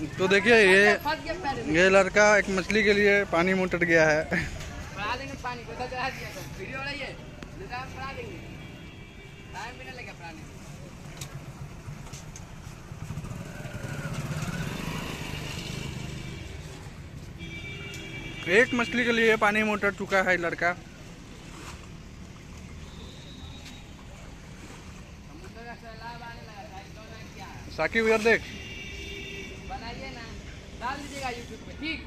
तो देखिए ये ये लड़का एक मछली के लिए पानी में उतर गया है। उधर एक मछली के लिए पानी में उतर चुका है लड़का। समुद्र का सैलाब आने लगा था ना क्या? साकिब यार देख। डाल दीजिएगा यूट्यूब पे ठीक?